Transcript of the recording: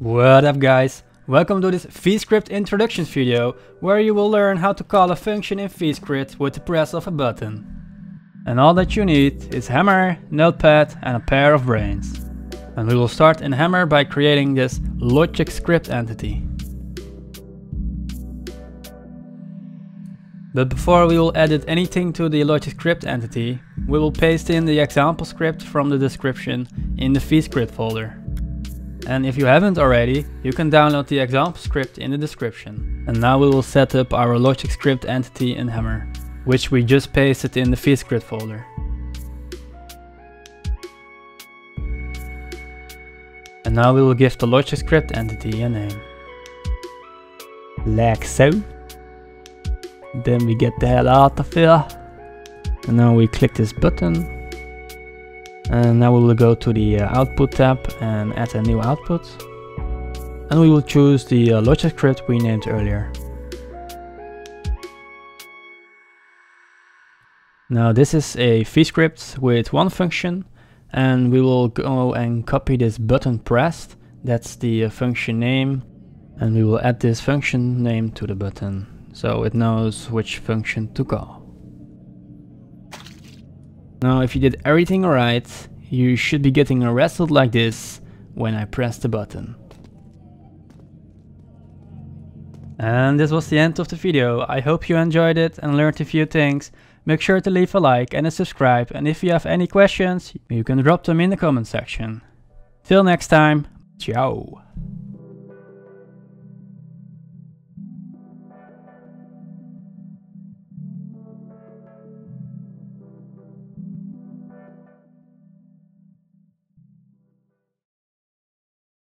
What up guys? Welcome to this VScript introduction video where you will learn how to call a function in VScript with the press of a button. And all that you need is Hammer, Notepad and a pair of brains. And we will start in Hammer by creating this logic script entity. But before we will edit anything to the logic script entity, we will paste in the example script from the description in the VScript folder. And if you haven't already, you can download the example script in the description. And now we will set up our logic script entity in Hammer, which we just pasted in the VScript folder. And now we will give the logic script entity a name. Like so. Then we get the hell out of here. And now we click this button and now we will go to the uh, output tab and add a new output. And we will choose the uh, logic script we named earlier. Now this is a VScript with one function and we will go and copy this button pressed. That's the uh, function name and we will add this function name to the button so it knows which function to call. Now if you did everything right, you should be getting a result like this when I press the button. And this was the end of the video. I hope you enjoyed it and learned a few things. Make sure to leave a like and a subscribe and if you have any questions, you can drop them in the comment section. Till next time, ciao!